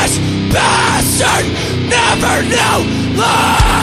This bastard never knew love!